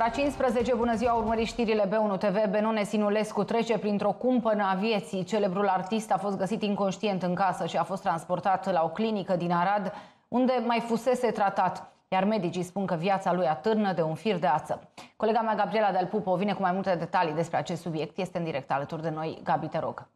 Ora 15, bună ziua, urmăriți știrile B1 TV. Benone Sinulescu trece printr-o cumpănă a vieții. Celebrul artist a fost găsit inconștient în casă și a fost transportat la o clinică din Arad, unde mai fusese tratat. Iar medicii spun că viața lui atârnă de un fir de ață. Colega mea, Gabriela Del Pupo, vine cu mai multe detalii despre acest subiect. Este în direct alături de noi. Gabi, te rog.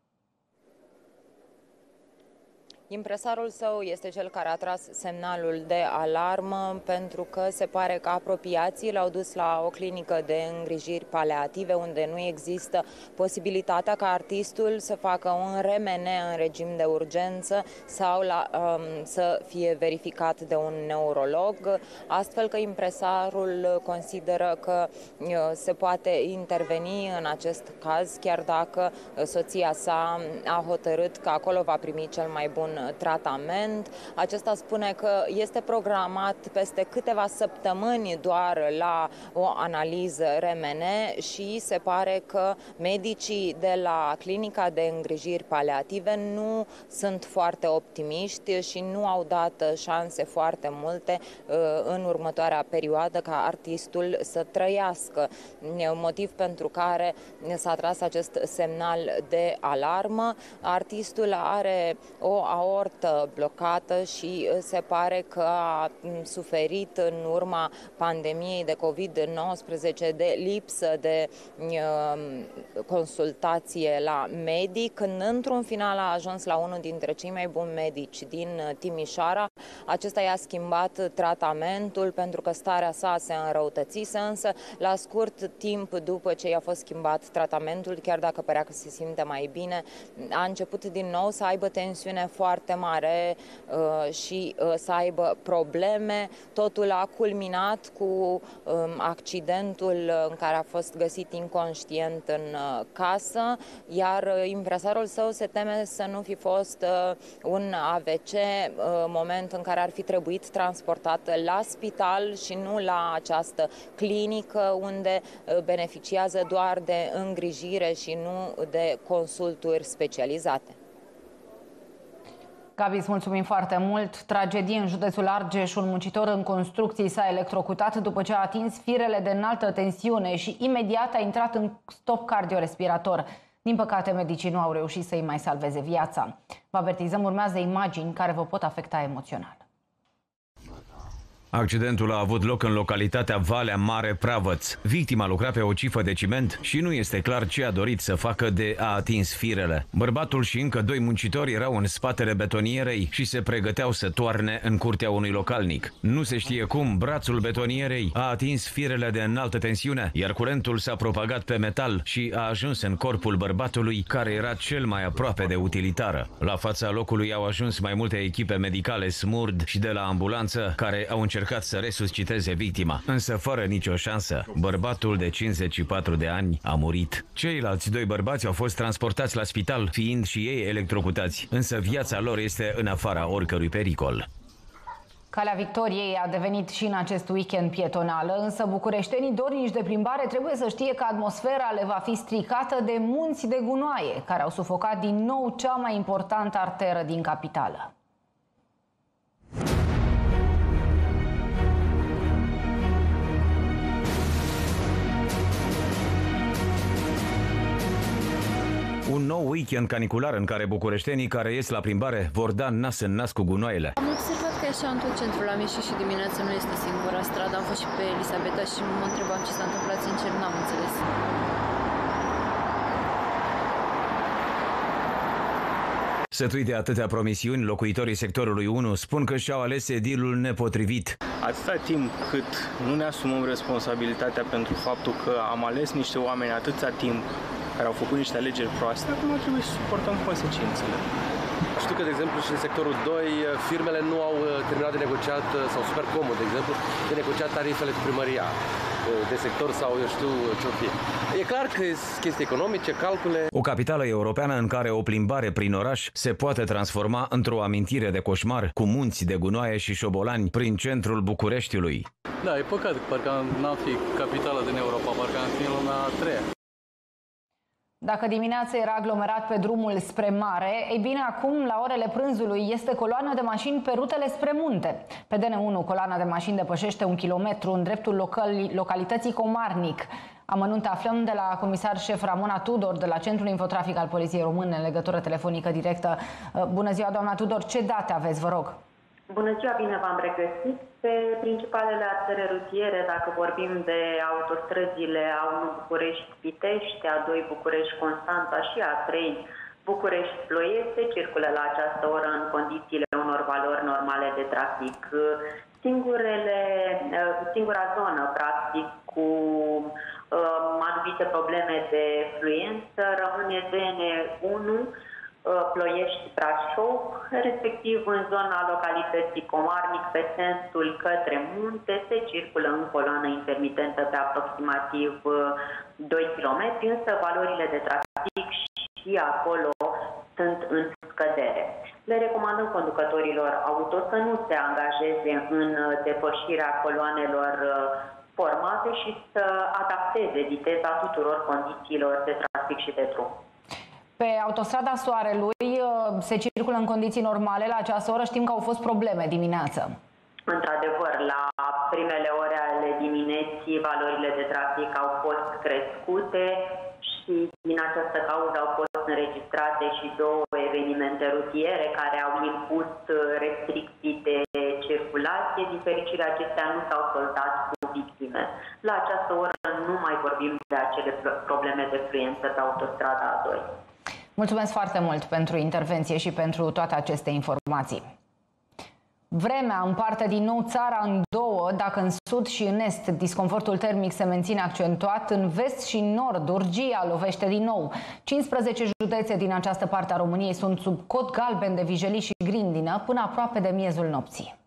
Impresarul său este cel care a tras semnalul de alarmă pentru că se pare că apropiații l-au dus la o clinică de îngrijiri paliative unde nu există posibilitatea ca artistul să facă un RMN în regim de urgență sau la, um, să fie verificat de un neurolog, astfel că impresarul consideră că uh, se poate interveni în acest caz chiar dacă soția sa a hotărât că acolo va primi cel mai bun tratament. Acesta spune că este programat peste câteva săptămâni doar la o analiză RMN și se pare că medicii de la clinica de îngrijiri paliative nu sunt foarte optimiști și nu au dat șanse foarte multe uh, în următoarea perioadă ca artistul să trăiască. Motiv pentru care s-a tras acest semnal de alarmă. Artistul are o aortă aortă blocată și uh, se pare că a mm, suferit în urma pandemiei de COVID-19 de lipsă de uh, consultație la medic, când într-un final a ajuns la unul dintre cei mai buni medici din uh, Timișoara. Acesta i-a schimbat tratamentul pentru că starea sa se înrăutățise, însă la scurt timp după ce i-a fost schimbat tratamentul, chiar dacă părea că se simte mai bine, a început din nou să aibă tensiune foarte foarte mare uh, și uh, să aibă probleme. Totul a culminat cu um, accidentul în care a fost găsit inconștient în uh, casă, iar impresarul său se teme să nu fi fost un AVC, moment în care ar fi trebuit transportat la spital și nu la această clinică unde beneficiază doar de îngrijire și nu de consulturi specializate. Gabi, îți mulțumim foarte mult. Tragedie în județul Argeș, un muncitor în construcții s-a electrocutat după ce a atins firele de înaltă tensiune și imediat a intrat în stop cardiorespirator. Din păcate, medicii nu au reușit să-i mai salveze viața. Vă avertizăm, urmează imagini care vă pot afecta emoțional. Accidentul a avut loc în localitatea Valea Mare Pravăț. Victima lucra pe o cifă de ciment și nu este clar ce a dorit să facă de a atins firele. Bărbatul și încă doi muncitori erau în spatele betonierei și se pregăteau să toarne în curtea unui localnic. Nu se știe cum, brațul betonierei a atins firele de înaltă tensiune, iar curentul s-a propagat pe metal și a ajuns în corpul bărbatului, care era cel mai aproape de utilitară. La fața locului au ajuns mai multe echipe medicale smurd și de la ambulanță, care au încercat încercat să resusciteze victima, însă fără nicio șansă. Bărbatul de 54 de ani a murit. Ceilalți doi bărbați au fost transportați la spital, fiind și ei electrocutați, însă viața lor este în afara oricărui pericol. Calea Victoriei a devenit și în acest weekend pietonală, însă bucureștenii dornici de plimbare trebuie să știe că atmosfera le va fi stricată de munți de gunoaie, care au sufocat din nou cea mai importantă arteră din capitală. Un nou weekend canicular în care bucureștenii care ies la plimbare vor da nas în nas cu gunoaiele. Am observat că așa în tot centrul am ieșit și dimineața nu este singura stradă. Am fost și pe Elisabeta și mă întrebam ce s-a întâmplat, sincer, n-am înțeles. Sătui de atâtea promisiuni, locuitorii sectorului 1 spun că și-au ales edilul nepotrivit. Atâta timp cât nu ne asumăm responsabilitatea pentru faptul că am ales niște oameni atâta timp care au făcut niște alegeri proaste, acum trebuie să suportăm consecințele. Știu că, de exemplu, și în sectorul 2, firmele nu au uh, terminat de negociat, uh, sau super comod, de exemplu, de negociat tarifele cu primăria uh, de sector sau eu știu ce fi. E clar că sunt chestii economice, calcule. O capitală europeană în care o plimbare prin oraș se poate transforma într-o amintire de coșmar cu munți de gunoaie și șobolani prin centrul Bucureștiului. Da, e păcat, parcă n-am fi capitala din Europa, parcă am fi în lumea a treia. Dacă dimineața era aglomerat pe drumul spre mare, ei bine, acum, la orele prânzului, este coloană de mașini pe rutele spre munte. Pe DN1, coloana de mașini depășește un kilometru în dreptul locali localității Comarnic. Amănunte aflăm de la comisar șef Ramona Tudor, de la Centrul Infotrafic al Poliției Române, în legătură telefonică directă. Bună ziua, doamna Tudor, ce date aveți, vă rog? Bună ziua, bine v-am regăsit. Pe principalele artere rutiere, dacă vorbim de autostrăzile A1 București-Pitești, A2 București-Constanța și A3 București-Ploieste, circulă la această oră în condițiile unor valori normale de trafic. Singurele, singura zonă, practic, cu um, anumite probleme de fluență rămâne DN1, Uh, Ploiești Brașov, respectiv în zona localității Comarnic, pe sensul către munte, se circulă în coloană intermitentă pe aproximativ 2 uh, km, însă valorile de trafic și acolo sunt în scădere. Le recomandăm conducătorilor auto să nu se angajeze în depășirea coloanelor uh, formate și să adapteze viteza tuturor condițiilor de trafic și de drum. Pe autostrada Soarelui uh, se circulă în condiții normale. La această oră știm că au fost probleme dimineață. Într-adevăr, la primele ore ale dimineții, valorile de trafic au fost crescute și din această cauză au fost înregistrate și două evenimente rutiere care au impus restricții de circulație. Din fericire, acestea nu s-au soldat cu victime. La această oră nu mai vorbim de acele probleme de fluență pe autostrada A2. Mulțumesc foarte mult pentru intervenție și pentru toate aceste informații. Vremea împarte din nou țara în două, dacă în sud și în est disconfortul termic se menține accentuat, în vest și în nord urgia lovește din nou. 15 județe din această parte a României sunt sub cod galben de vijelii și grindină până aproape de miezul nopții.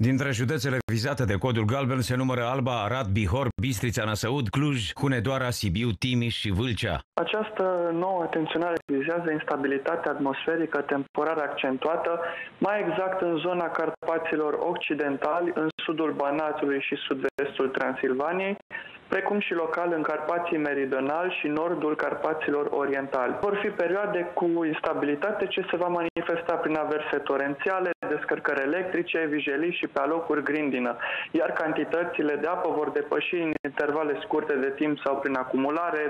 Dintre județele vizate de codul galben se numără Alba, Arad, Bihor, Bistrița, Năsăud, Cluj, Hunedoara, Sibiu, Timiș și Vâlcea. Această nouă atenționare vizează instabilitatea atmosferică temporar accentuată, mai exact în zona Carpaților Occidentali, în sudul Banatului și sud-vestul Transilvaniei, precum și local în Carpații Meridional și nordul Carpaților Orientali. Vor fi perioade cu instabilitate ce se va manifesta prin averse torențiale, descărcări electrice, vijelii și pe alocuri grindină, iar cantitățile de apă vor depăși în intervale scurte de timp sau prin acumulare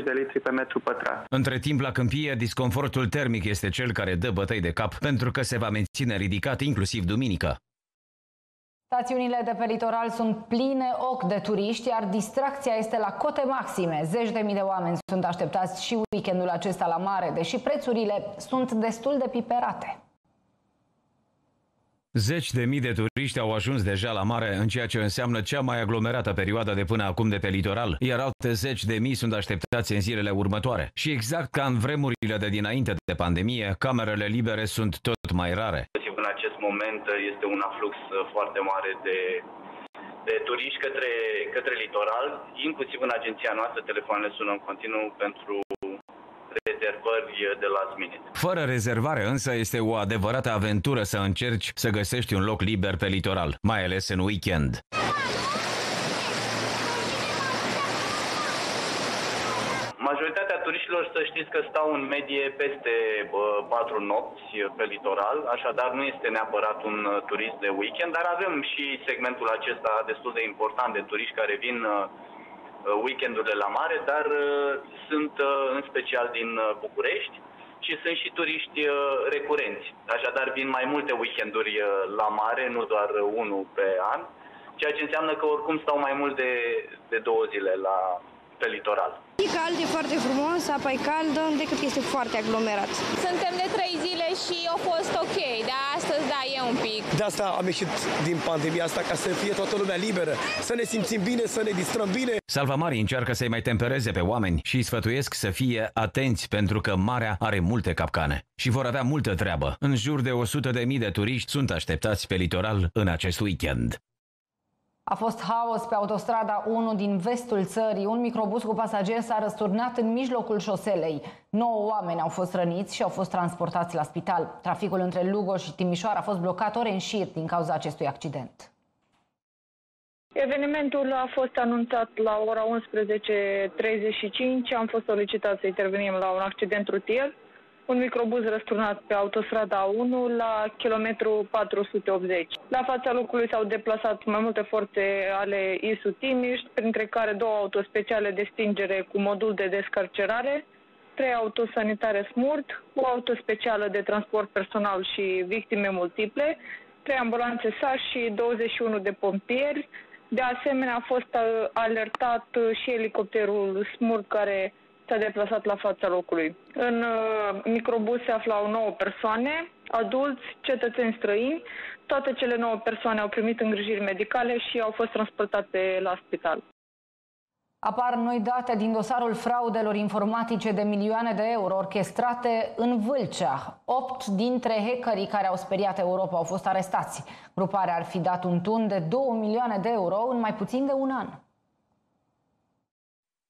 20-40 de litri pe metru pătrat. Între timp, la câmpie, disconfortul termic este cel care dă bătăi de cap pentru că se va menține ridicat inclusiv duminică. Stațiunile de pe litoral sunt pline ochi de turiști, iar distracția este la cote maxime. Zeci de mii de oameni sunt așteptați și weekendul acesta la mare, deși prețurile sunt destul de piperate. Zeci de mii de turiști au ajuns deja la mare, în ceea ce înseamnă cea mai aglomerată perioadă de până acum de pe litoral, iar alte zeci de mii sunt așteptați în zilele următoare. Și exact ca în vremurile de dinainte de pandemie, camerele libere sunt tot mai rare. În acest moment este un aflux foarte mare de de turiști către, către litoral, inclusiv în agenția noastră, telefoanele sună în continuu pentru rezervări de last minute. Fără rezervare însă este o adevărată aventură să încerci să găsești un loc liber pe litoral, mai ales în weekend. Majoritatea turiștilor să știți că stau în medie peste patru nopți pe litoral, așadar nu este neapărat un turist de weekend, dar avem și segmentul acesta destul de important de turiști care vin Uh, weekendurile la mare, dar uh, sunt uh, în special din București și sunt și turiști recurenți. Așadar vin mai multe weekenduri la mare, nu doar unul pe an, ceea ce înseamnă că oricum stau mai mult de, de două zile la, pe litoral. E cald, e foarte frumos, apa e caldă, decât este foarte aglomerat. Suntem de trei zile și a fost ok, dar astăzi da, e un pic. De asta am ieșit din pandemia asta, ca să fie toată lumea liberă, să ne simțim bine, să ne distrăm bine. Salvamari încearcă să-i mai tempereze pe oameni și îi sfătuiesc să fie atenți pentru că marea are multe capcane și vor avea multă treabă. În jur de 100.000 de turiști sunt așteptați pe litoral în acest weekend. A fost haos pe autostrada 1 din vestul țării. Un microbus cu pasageri s-a răsturnat în mijlocul șoselei. 9 oameni au fost răniți și au fost transportați la spital. Traficul între Lugoj și Timișoara a fost blocat ore în șir din cauza acestui accident. Evenimentul a fost anunțat la ora 11.35. Am fost solicitat să intervenim la un accident rutier. Un microbuz răsturnat pe autostrada 1 la kilometru 480. La fața locului s-au deplasat mai multe forțe ale ISU Timiș, printre care două autospeciale de stingere cu modul de descarcerare, trei autosanitare SMURT, o autospecială de transport personal și victime multiple, trei ambulanțe SAS și 21 de pompieri, de asemenea, a fost uh, alertat uh, și elicopterul SMUR care s-a deplasat la fața locului. În uh, microbus se aflau 9 persoane, adulți, cetățeni străini. Toate cele 9 persoane au primit îngrijiri medicale și au fost transportate la spital. Apar noi date din dosarul fraudelor informatice de milioane de euro orchestrate în Vâlcea. Opt dintre hackerii care au speriat Europa au fost arestați. Gruparea ar fi dat un tun de 2 milioane de euro în mai puțin de un an.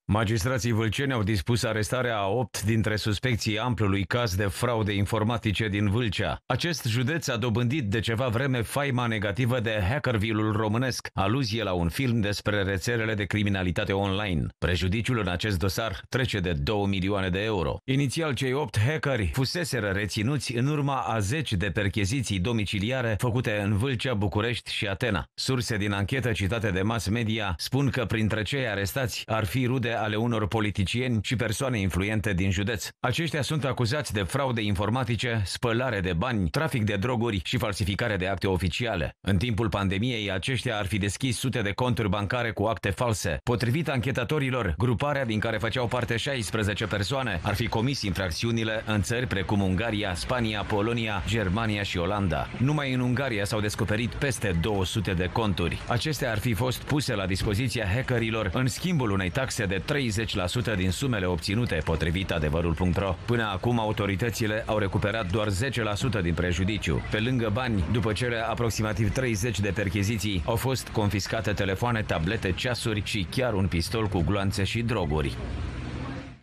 Magistrații vâlceni au dispus arestarea a opt dintre suspecții amplului caz de fraude informatice din Vâlcea. Acest județ a dobândit de ceva vreme faima negativă de Hackerville-ul românesc, aluzie la un film despre rețelele de criminalitate online. Prejudiciul în acest dosar trece de 2 milioane de euro. Inițial, cei opt hackeri fuseseră reținuți în urma a 10 de percheziții domiciliare făcute în Vâlcea, București și Atena. Surse din anchetă citate de mass media spun că printre cei arestați ar fi rude ale unor politicieni și persoane influente din județ. Aceștia sunt acuzați de fraude informatice, spălare de bani, trafic de droguri și falsificare de acte oficiale. În timpul pandemiei, aceștia ar fi deschis sute de conturi bancare cu acte false. Potrivit anchetatorilor, gruparea din care făceau parte 16 persoane ar fi comis infracțiunile în țări precum Ungaria, Spania, Polonia, Germania și Olanda. Numai în Ungaria s-au descoperit peste 200 de conturi. Acestea ar fi fost puse la dispoziția hackerilor în schimbul unei taxe de 30% din sumele obținute, potrivit adevărul.ro. Până acum, autoritățile au recuperat doar 10% din prejudiciu. Pe lângă bani, după cele aproximativ 30 de percheziții, au fost confiscate telefoane, tablete, ceasuri și chiar un pistol cu gloanțe și droguri.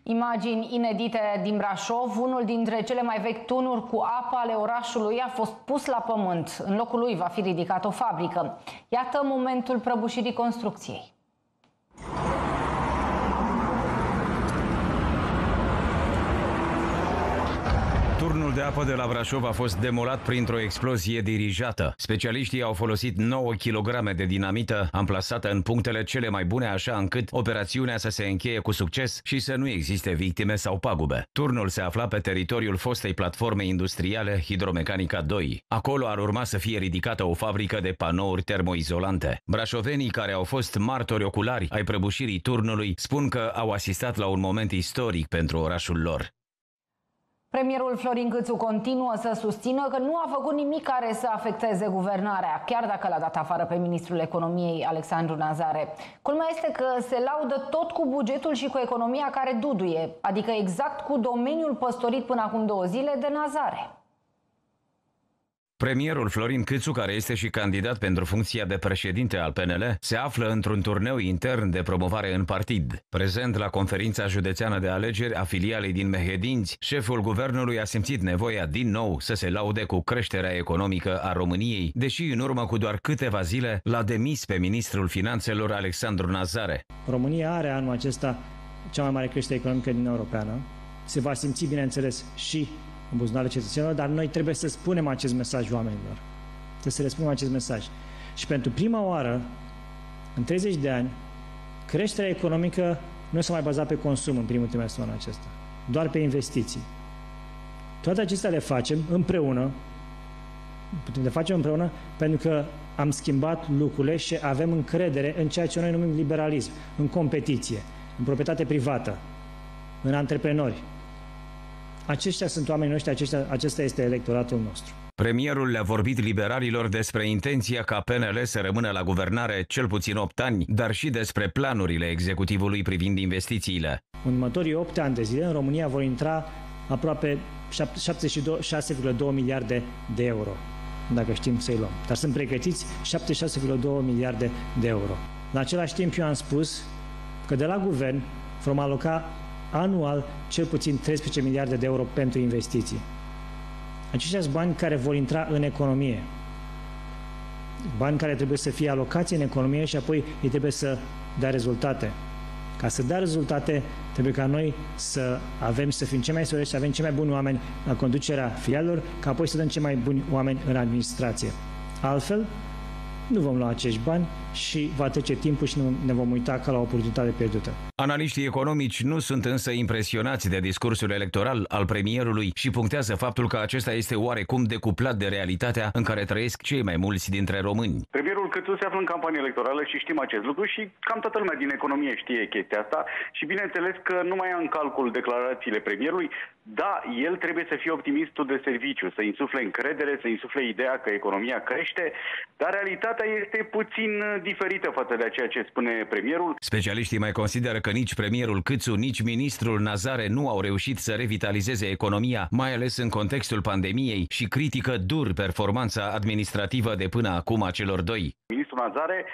Imagini inedite din Brașov, unul dintre cele mai vechi tunuri cu apă ale orașului a fost pus la pământ. În locul lui va fi ridicată o fabrică. Iată momentul prăbușirii construcției. Turnul de apă de la Brașov a fost demolat printr-o explozie dirijată. Specialiștii au folosit 9 kg de dinamită amplasată în punctele cele mai bune așa încât operațiunea să se încheie cu succes și să nu existe victime sau pagube. Turnul se afla pe teritoriul fostei platforme industriale Hidromecanica 2. Acolo ar urma să fie ridicată o fabrică de panouri termoizolante. Brașovenii care au fost martori oculari ai prăbușirii turnului spun că au asistat la un moment istoric pentru orașul lor. Premierul Florin Câțu continuă să susțină că nu a făcut nimic care să afecteze guvernarea, chiar dacă l-a dat afară pe ministrul economiei Alexandru Nazare. Culmea este că se laudă tot cu bugetul și cu economia care duduie, adică exact cu domeniul păstorit până acum două zile de Nazare. Premierul Florin Câțu, care este și candidat pentru funcția de președinte al PNL, se află într-un turneu intern de promovare în partid. Prezent la conferința județeană de alegeri a filialei din Mehedinți, șeful guvernului a simțit nevoia din nou să se laude cu creșterea economică a României, deși în urmă cu doar câteva zile l-a demis pe ministrul finanțelor Alexandru Nazare. România are anul acesta cea mai mare creștere economică din Europeană. Se va simți, bineînțeles, și în buzunarele cetățenilor, dar noi trebuie să spunem acest mesaj oamenilor. Trebuie să le spunem acest mesaj. Și pentru prima oară, în 30 de ani, creșterea economică nu se mai baza pe consum în primul trimestru anul acesta, doar pe investiții. Toate acestea le facem împreună, putem le facem împreună pentru că am schimbat lucrurile și avem încredere în ceea ce noi numim liberalism, în competiție, în proprietate privată, în antreprenori, aceștia sunt oamenii noștri, aceștia, acesta este electoratul nostru. Premierul le-a vorbit liberalilor despre intenția ca PNL să rămână la guvernare cel puțin 8 ani, dar și despre planurile executivului privind investițiile. În următorii 8 ani de zile, în România vor intra aproape 76,2 miliarde de euro, dacă știm să-i luăm. Dar sunt pregătiți 76,2 miliarde de euro. La același timp, eu am spus că de la guvern vom aloca anual cel puțin 13 miliarde de euro pentru investiții. Aceștia sunt bani care vor intra în economie. bani care trebuie să fie alocați în economie și apoi ei trebuie să dea rezultate. Ca să dea rezultate, trebuie ca noi să avem, să fim cei mai solidi, să avem cei mai buni oameni la conducerea filialelor, ca apoi să dăm cei mai buni oameni în administrație. Altfel, nu vom lua acești bani și va trece timpul și nu ne vom uita ca la o oportunitate pierdută. Analiștii economici nu sunt însă impresionați de discursul electoral al premierului și punctează faptul că acesta este oarecum decuplat de realitatea în care trăiesc cei mai mulți dintre români. Premierul Cățu se află în campanie electorală și știm acest lucru și cam toată lumea din economie știe chestia asta și bineînțeles că nu mai ia în calcul declarațiile premierului. Da, el trebuie să fie optimistul de serviciu, să insufle încredere, să insufle ideea că economia crește, dar realitatea este puțin diferită față de ceea ce spune premierul. Specialiștii mai consideră că nici premierul Câțu, nici ministrul Nazare nu au reușit să revitalizeze economia, mai ales în contextul pandemiei și critică dur performanța administrativă de până acum a celor doi. Ministrul Nazare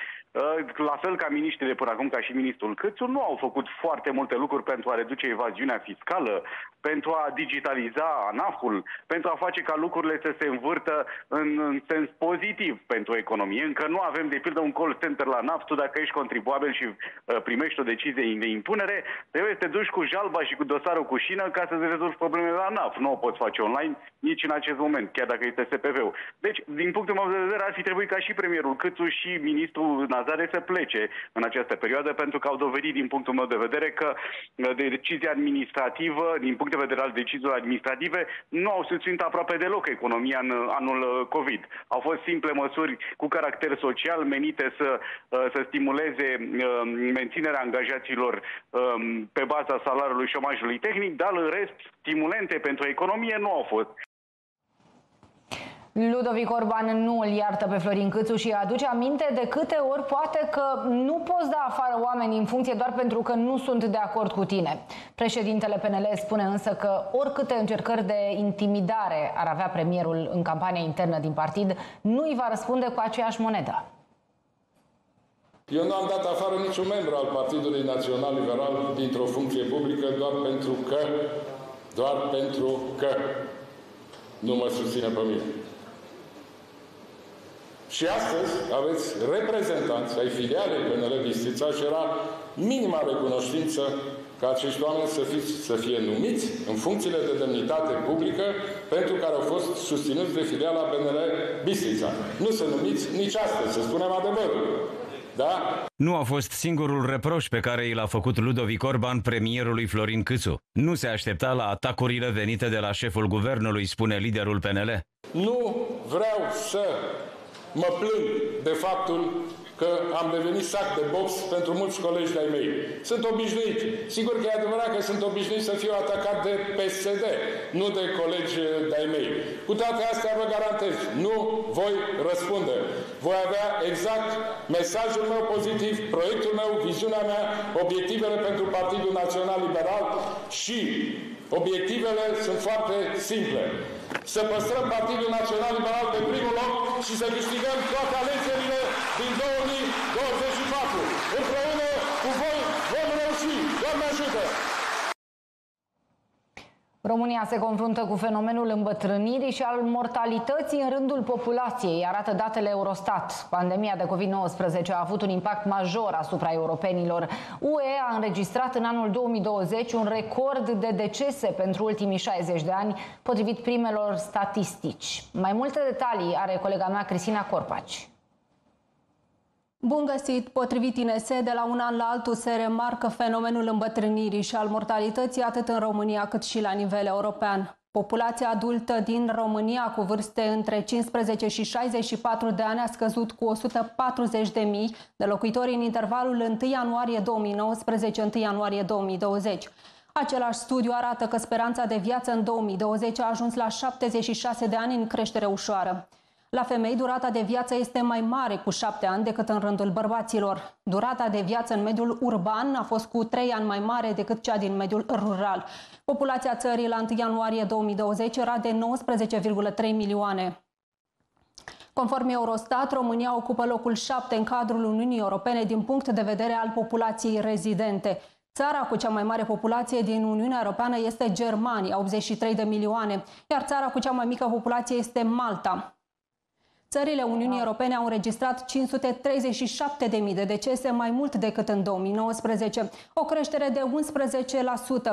la fel ca miniștrii de până acum, ca și ministrul Câțu, nu au făcut foarte multe lucruri pentru a reduce evaziunea fiscală, pentru a digitaliza ANAF-ul, pentru a face ca lucrurile să se învârtă în, în sens pozitiv pentru economie. Încă nu avem, de pildă, un call center la ANAF. Tu, dacă ești contribuabil și uh, primești o decizie de impunere, trebuie să te duci cu jalba și cu dosarul cu șină ca să-ți rezolvi problemele la ANAF. Nu o poți face online nici în acest moment, chiar dacă este SPV-ul. Deci, din punctul meu de vedere, ar fi trebuit ca și premierul Câțu și ministrul Nazare să plece în această perioadă, pentru că au dovedit, din punctul meu de vedere, că uh, de decizia administrativă, din punct de vedere al deciziilor administrative, nu au susținut aproape deloc economia în anul uh, COVID. Au fost simple măsuri cu caracter social menite să, uh, să stimuleze menținerea angajaților um, pe baza salariului șomajului tehnic, dar în rest, stimulente pentru economie nu au fost. Ludovic Orban nu îl iartă pe Florin Câțu și aduce aminte de câte ori poate că nu poți da afară oamenii în funcție doar pentru că nu sunt de acord cu tine. Președintele PNL spune însă că oricâte încercări de intimidare ar avea premierul în campania internă din partid, nu îi va răspunde cu aceeași monedă. Eu nu am dat afară niciun membru al Partidului Național Liberal dintr-o funcție publică doar pentru că, doar pentru că nu mă susține pe mine. Și astăzi aveți reprezentanți ai filialei PNL Bistrița și era minima recunoștință ca acești oameni să, fiți, să fie numiți în funcțiile de demnitate publică pentru care au fost susținuți de filiala PNL Bistrița. Nu să numiți nici astăzi, să spunem adevărul. Da? Nu a fost singurul reproș pe care i l-a făcut Ludovic Orban premierului Florin Câțu. Nu se aștepta la atacurile venite de la șeful guvernului, spune liderul PNL. Nu vreau să mă plâng de faptul că am devenit sac de box pentru mulți colegi de-ai mei. Sunt obișnuit. Sigur că e adevărat că sunt obișnuit să fiu atacat de PSD, nu de colegi de-ai mei. Cu toate astea vă garantez, nu voi răspunde. Voi avea exact mesajul meu pozitiv, proiectul meu, viziunea mea, obiectivele pentru Partidul Național Liberal și obiectivele sunt foarte simple să păstrăm Partidul Național Liberal pe primul loc și să câștigăm toate alegerile din 2024. Împreună cu voi vom reuși. Doamne ajută! România se confruntă cu fenomenul îmbătrânirii și al mortalității în rândul populației, arată datele Eurostat. Pandemia de COVID-19 a avut un impact major asupra europenilor. UE a înregistrat în anul 2020 un record de decese pentru ultimii 60 de ani, potrivit primelor statistici. Mai multe detalii are colega mea Cristina Corpaci. Bun găsit! Potrivit INSE, de la un an la altul se remarcă fenomenul îmbătrânirii și al mortalității atât în România cât și la nivel european. Populația adultă din România cu vârste între 15 și 64 de ani a scăzut cu 140 de mii de locuitori în intervalul 1 ianuarie 2019-1 ianuarie 2020. Același studiu arată că speranța de viață în 2020 a ajuns la 76 de ani în creștere ușoară. La femei, durata de viață este mai mare cu șapte ani decât în rândul bărbaților. Durata de viață în mediul urban a fost cu trei ani mai mare decât cea din mediul rural. Populația țării la 1 ianuarie 2020 era de 19,3 milioane. Conform Eurostat, România ocupă locul 7 în cadrul Uniunii Europene din punct de vedere al populației rezidente. Țara cu cea mai mare populație din Uniunea Europeană este Germania, 83 de milioane, iar țara cu cea mai mică populație este Malta, Țările Uniunii Europene au înregistrat 537.000 de decese, mai mult decât în 2019, o creștere de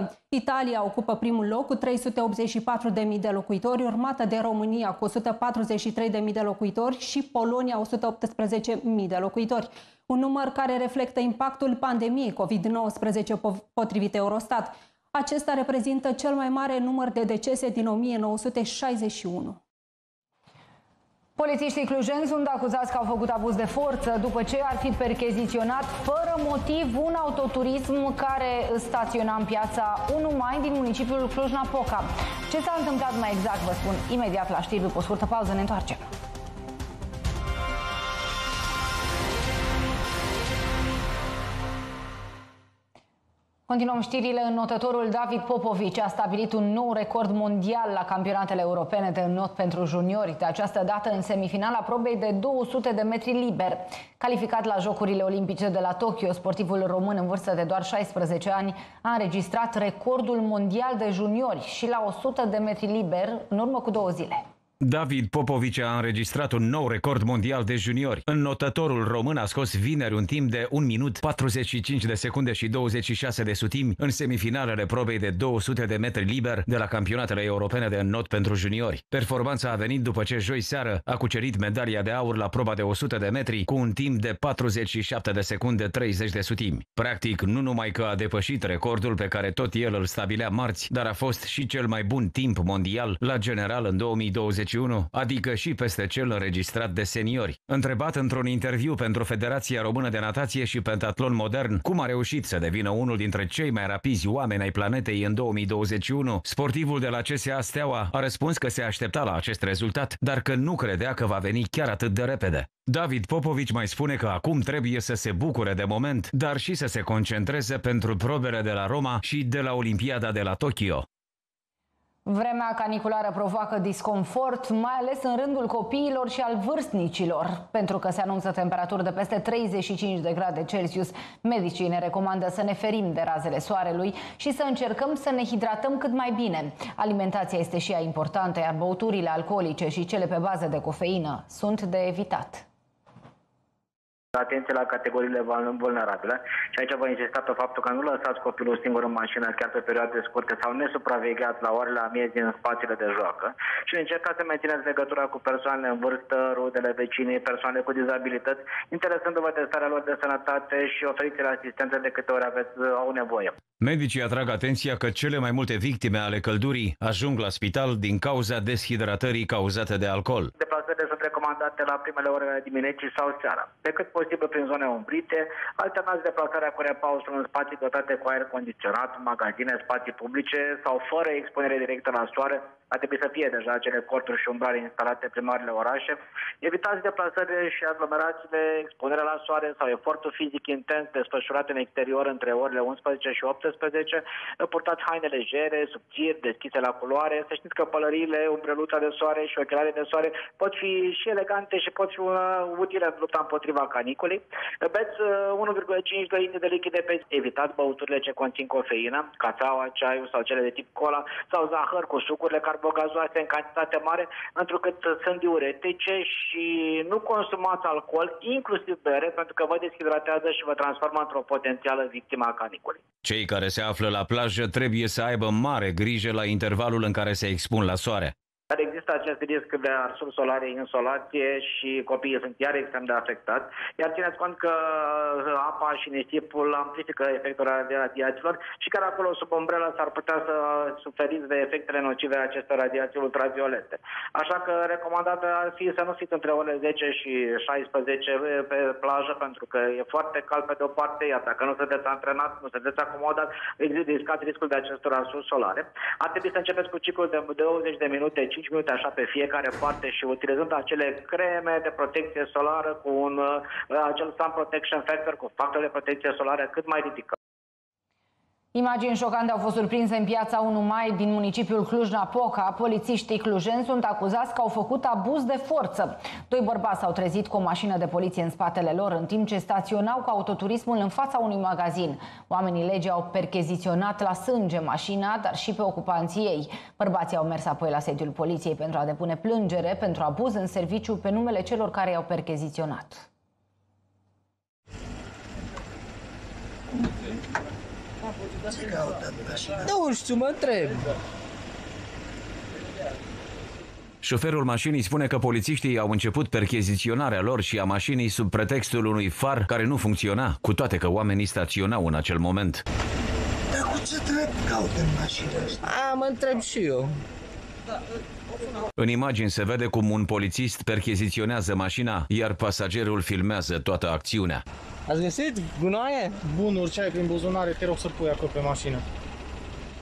11%. Italia ocupă primul loc cu 384.000 de locuitori, urmată de România cu 143.000 de locuitori și Polonia 118.000 de locuitori. Un număr care reflectă impactul pandemiei COVID-19 potrivit Eurostat. Acesta reprezintă cel mai mare număr de decese din 1961. Polițiștii clujenți sunt acuzați că au făcut abuz de forță după ce ar fi percheziționat fără motiv un autoturism care staționa în piața 1 mai din municipiul Cluj-Napoca. Ce s-a întâmplat mai exact vă spun imediat la știri după o scurtă pauză, ne întoarcem. Continuăm știrile. Înotătorul David Popovici a stabilit un nou record mondial la campionatele europene de înot pentru juniori, de această dată în semifinala probei de 200 de metri liber. Calificat la Jocurile Olimpice de la Tokyo, sportivul român în vârstă de doar 16 ani a înregistrat recordul mondial de juniori și la 100 de metri liber în urmă cu două zile. David Popovici a înregistrat un nou record mondial de juniori. Înnotătorul român a scos vineri un timp de 1 minut 45 de secunde și 26 de sutimi în semifinalele probei de 200 de metri liber de la campionatele europene de înnot pentru juniori. Performanța a venit după ce joi seară a cucerit medalia de aur la proba de 100 de metri cu un timp de 47 de secunde 30 de sutimi. Practic, nu numai că a depășit recordul pe care tot el îl stabilea marți, dar a fost și cel mai bun timp mondial la general în 2020 21, adică și peste cel înregistrat de seniori. Întrebat într-un interviu pentru Federația Română de Natație și Pentatlon Modern cum a reușit să devină unul dintre cei mai rapizi oameni ai planetei în 2021, sportivul de la CSA Steaua a răspuns că se aștepta la acest rezultat, dar că nu credea că va veni chiar atât de repede. David Popovici mai spune că acum trebuie să se bucure de moment, dar și să se concentreze pentru probele de la Roma și de la Olimpiada de la Tokyo. Vremea caniculară provoacă disconfort, mai ales în rândul copiilor și al vârstnicilor. Pentru că se anunță temperaturi de peste 35 de grade Celsius, medicii ne recomandă să ne ferim de razele soarelui și să încercăm să ne hidratăm cât mai bine. Alimentația este și ea importantă, iar băuturile alcoolice și cele pe bază de cofeină sunt de evitat atenție la categoriile vulnerabile și aici vă insista pe faptul că nu lăsați copilul singur în mașină chiar pe perioade scurte sau nesupravegheat la orele amiezii în spațiile de joacă și încercați să mențineți legătura cu persoanele în vârstă, rudele, vecinii, persoane cu dizabilități, interesându-vă de starea lor de sănătate și oferiți-le asistență de câte ori aveți, au nevoie. Medicii atrag atenția că cele mai multe victime ale căldurii ajung la spital din cauza deshidratării cauzate de alcool. Deplasările sunt recomandate la primele ore ale dimineții sau seara. Pe cât posibil prin zone umbrite, alternați deplasarea cu repaus în spații dotate cu aer condiționat, magazine, spații publice sau fără expunere directă la soare, ar trebui să fie deja acele corturi și umbrare instalate prin marile orașe. Evitați deplasările și aglomerațiile, expunerea la soare sau efortul fizic intens desfășurat în exterior între orele 11 și 18. Purtați haine legere, subțiri, deschise la culoare. Să știți că pălăriile, umbreluța de soare și ochelare de soare pot fi și elegante și pot fi utile în lupta împotriva caniculei. Beți 1,5 uh, litri de lichide pe Evitați băuturile ce conțin cofeină, cațaua, ceaiul sau cele de tip cola sau zahăr cu sucurile carbogazoase în cantitate mare, întrucât sunt diuretice și nu consumați alcool, inclusiv bere, pentru că vă deshidratează și vă transformă într-o potențială victimă a caniculei. Cei care se află la plajă trebuie să aibă mare grijă la intervalul în care se expun la soare. Dar există acest risc de arsuri solare, insolație și copiii sunt chiar extrem de afectați. Iar țineți cont că uh, apa și nisipul amplifică efectul radiațiilor și care acolo sub umbrelă s-ar putea să suferiți de efectele nocive acestor radiații ultraviolete. Așa că recomandată ar fi să nu fiți între orele 10 și 16 pe plajă pentru că e foarte cald pe de o parte, iar dacă nu sunteți antrenat, nu sunteți acomodat, există riscul de acestor arsuri solare. Ar trebui să începeți cu ciclul de 20 de minute 5 minute așa pe fiecare parte și utilizând acele creme de protecție solară cu un uh, acel sun protection factor, cu factor de protecție solară cât mai ridicat. Imagini șocante au fost surprinse în piața 1 mai din municipiul Cluj-Napoca. Polițiștii clujenți sunt acuzați că au făcut abuz de forță. Doi bărbați s-au trezit cu o mașină de poliție în spatele lor în timp ce staționau cu autoturismul în fața unui magazin. Oamenii legii au percheziționat la sânge mașina, dar și pe ocupanții ei. Bărbații au mers apoi la sediul poliției pentru a depune plângere pentru abuz în serviciu pe numele celor care i-au percheziționat. Ce caută Nu știu, mă întreb. Șoferul mașinii spune că polițiștii au început percheziționarea lor și a mașinii sub pretextul unui far care nu funcționa, cu toate că oamenii staționau în acel moment. Dar cu ce trebuie caută în mașină A, mă întreb și eu. În imagini se vede cum un polițist percheziționează mașina, iar pasagerul filmează toată acțiunea. Ați găsit gunoaie? Bunuri, ce ai prin buzunare, te rog să pui acolo pe mașină.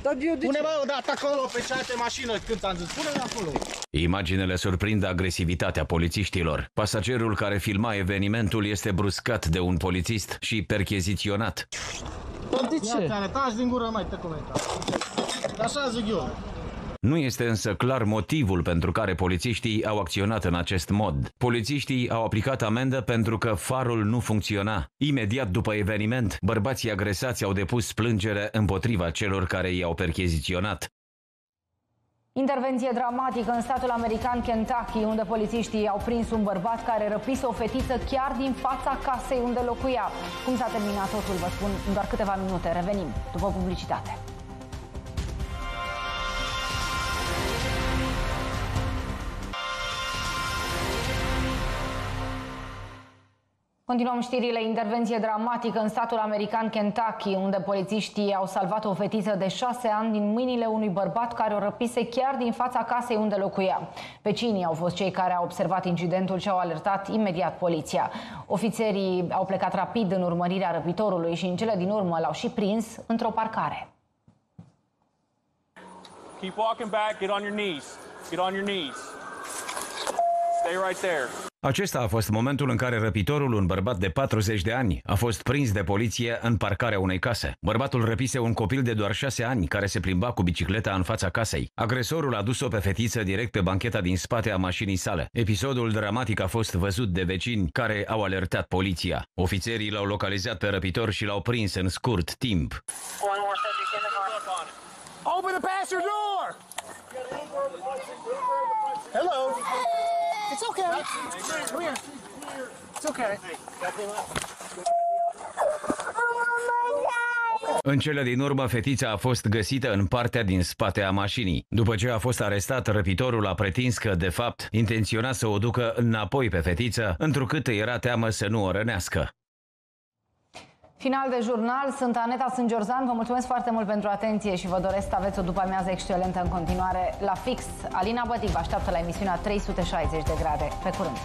Dar eu de Pune mă o dată acolo pe ce ai pe mașină când ți-am zis, pune acolo. Imaginele surprind agresivitatea polițiștilor. Pasagerul care filma evenimentul este bruscat de un polițist și percheziționat. Dar de ce? Ia, taci din gură, mai te comenta. Așa zic eu. Nu este însă clar motivul pentru care polițiștii au acționat în acest mod. Polițiștii au aplicat amendă pentru că farul nu funcționa. Imediat după eveniment, bărbații agresați au depus plângere împotriva celor care i-au percheziționat. Intervenție dramatică în statul american Kentucky, unde polițiștii au prins un bărbat care răpise o fetiță chiar din fața casei unde locuia. Cum s-a terminat totul, vă spun în doar câteva minute. Revenim după publicitate. Continuăm știrile. Intervenție dramatică în statul american Kentucky, unde polițiștii au salvat o fetiță de șase ani din mâinile unui bărbat care o răpise chiar din fața casei unde locuia. Vecinii au fost cei care au observat incidentul și au alertat imediat poliția. Ofițerii au plecat rapid în urmărirea răpitorului și în cele din urmă l-au și prins într-o parcare. Keep walking back, get on your knees. Get on your knees. Stay right there. Acesta a fost momentul în care răpitorul, un bărbat de 40 de ani, a fost prins de poliție în parcarea unei case. Bărbatul răpise un copil de doar 6 ani care se plimba cu bicicleta în fața casei. Agresorul a dus-o pe fetiță direct pe bancheta din spate a mașinii sale. Episodul dramatic a fost văzut de vecini care au alertat poliția. Ofițerii l-au localizat pe răpitor și l-au prins în scurt timp. Open the passenger door! Hello! It's okay. Come here. It's okay. În cele din urmă, fetița a fost găsită în partea din spate a mașinii. După ce a fost arestat, răpitorul a pretins că, de fapt, intenționa să o ducă înapoi pe fetiță, întrucât îi era teamă să nu o rănească. Final de jurnal, sunt Aneta Sângiorzan, vă mulțumesc foarte mult pentru atenție și vă doresc să aveți o după amiază excelentă în continuare la fix. Alina Bătic vă așteaptă la emisiunea 360 de grade. Pe curând!